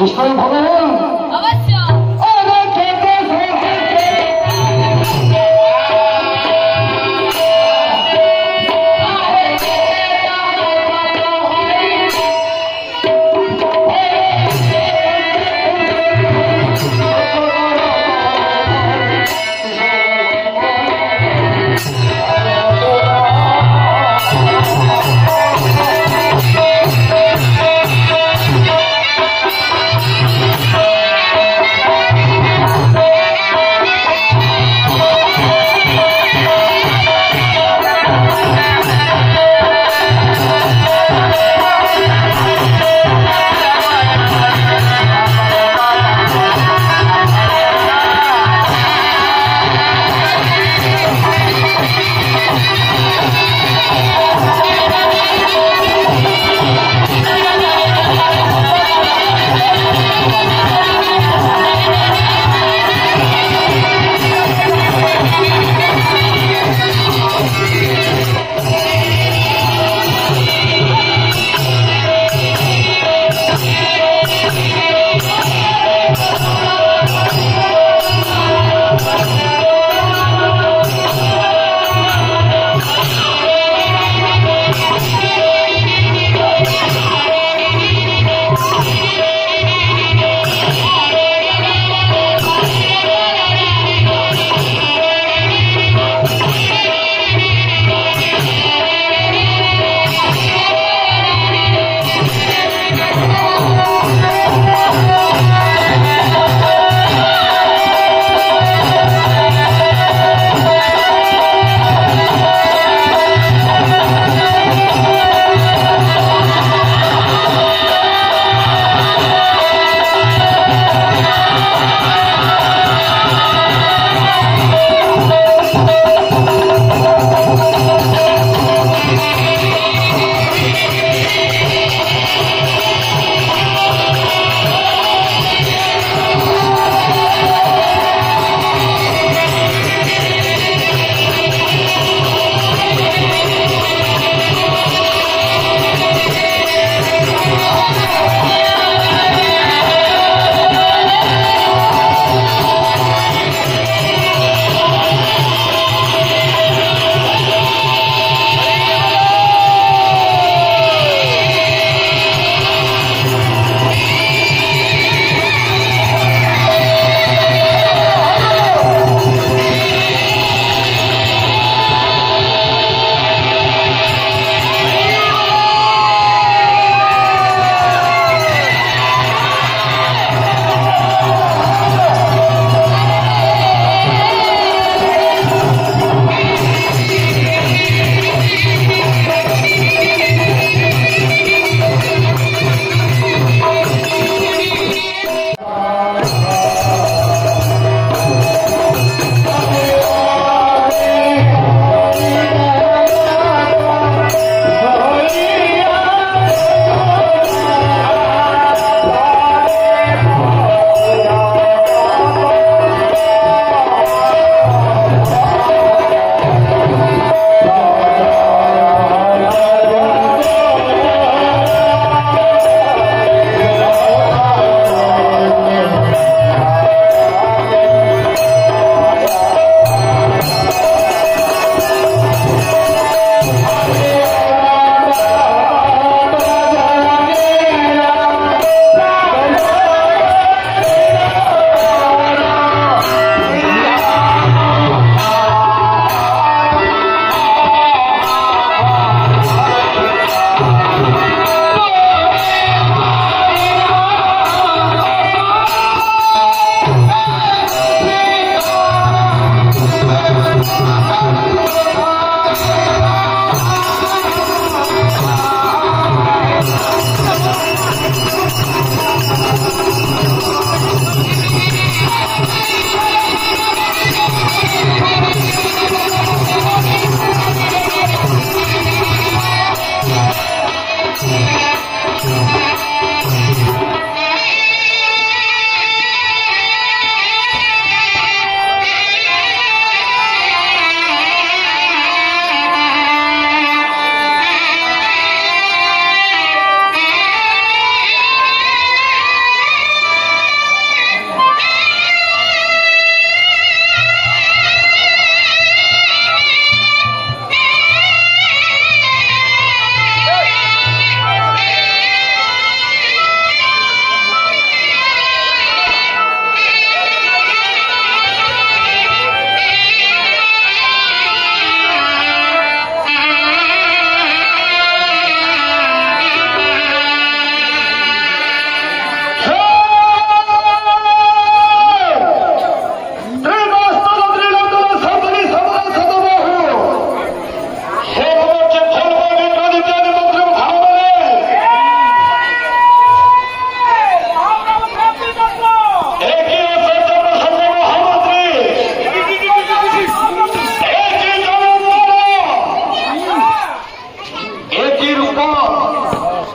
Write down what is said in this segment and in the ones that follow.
কৃষ্ণই ভগবান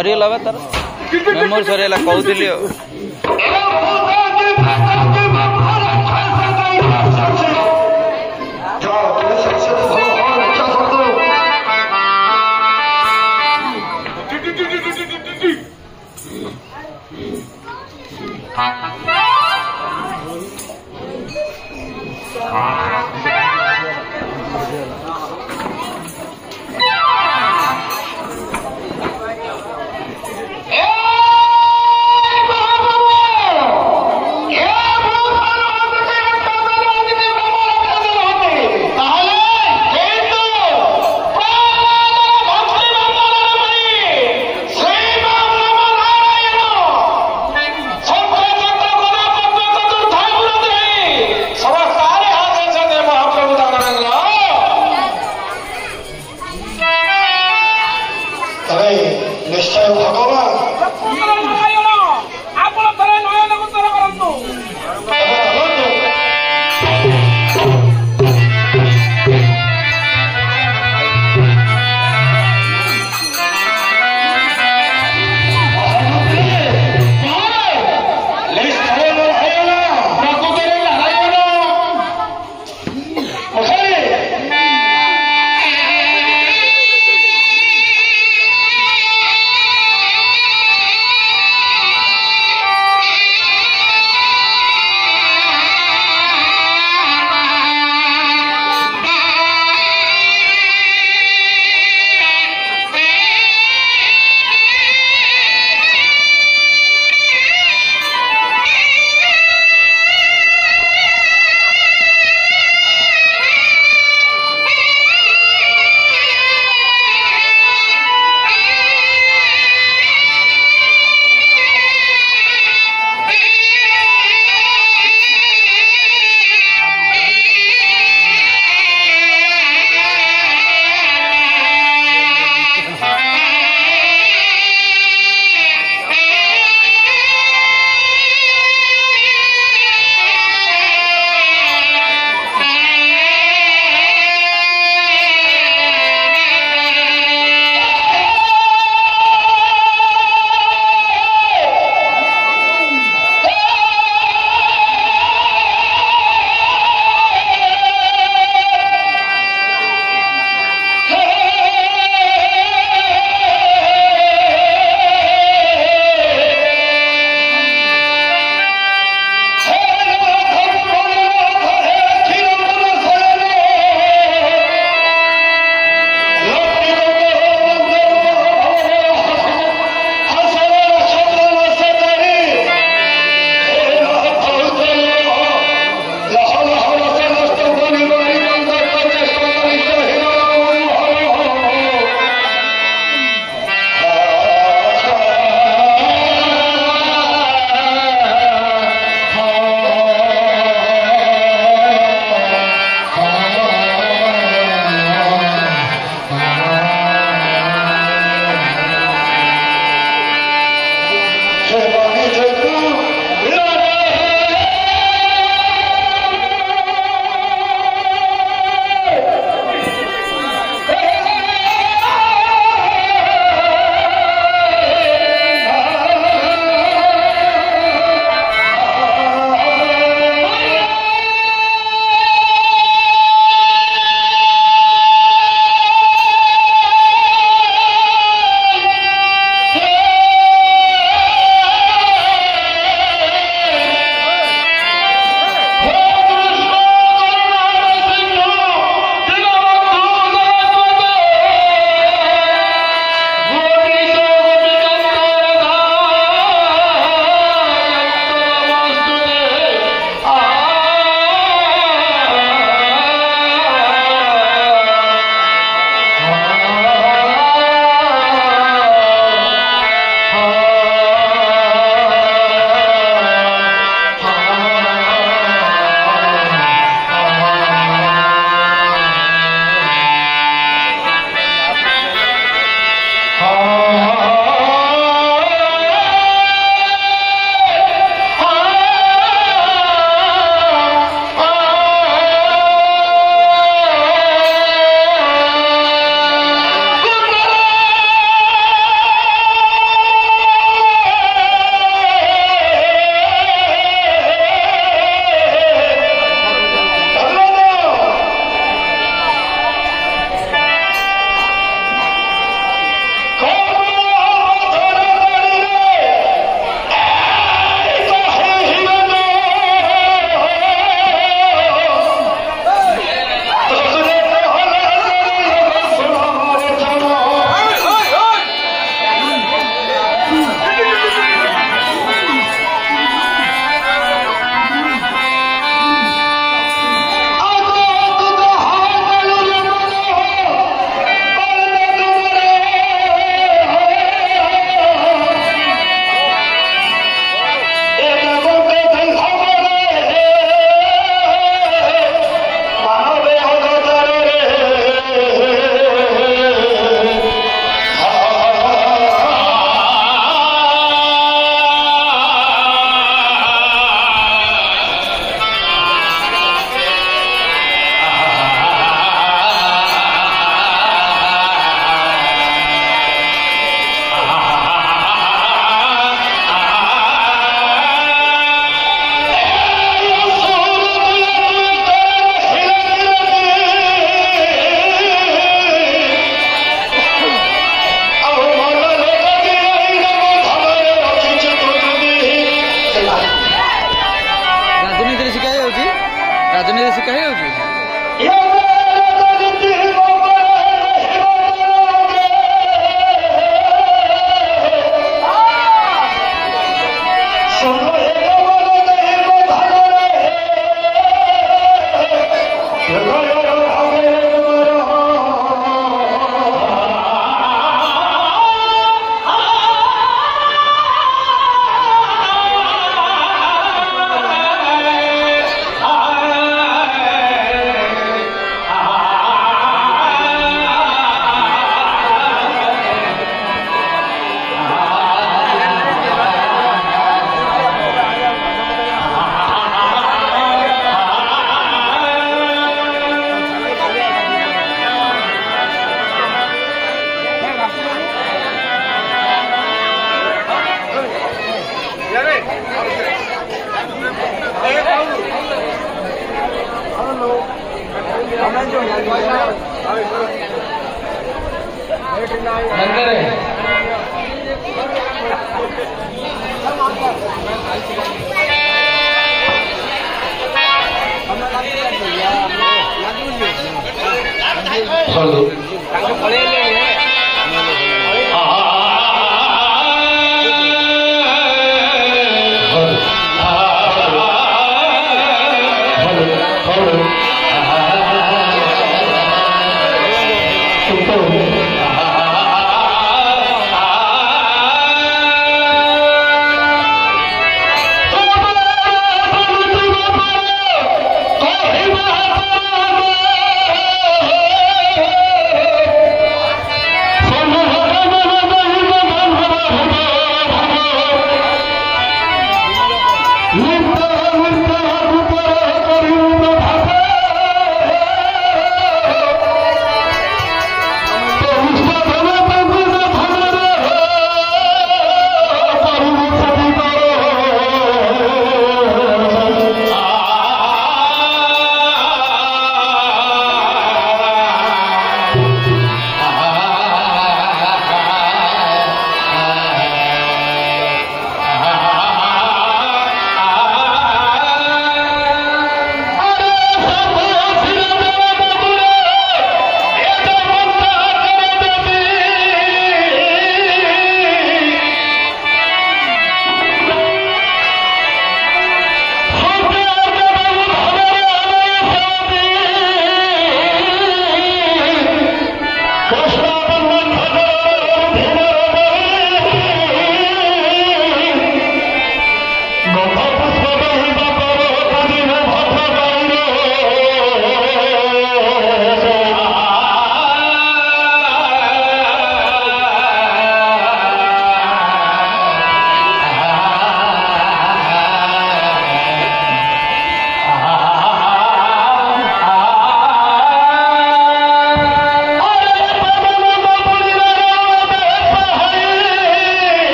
ସରିଗଲା ବା ତାର ମୁଁ ସରିଗଲା କହୁଥିଲି ଆଉ राजनीति से कहे होगी